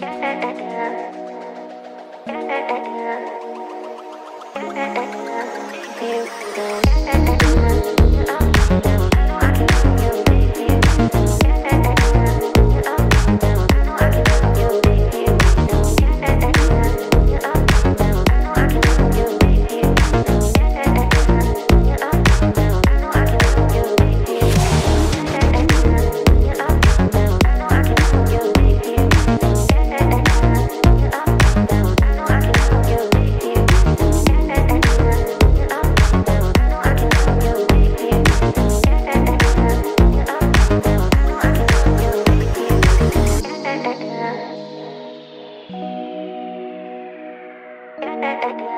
you. Thank you.